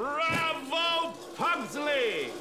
Bravo, Pugsley!